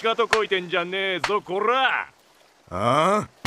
ちかとこいてんじゃねえぞこら。ああ？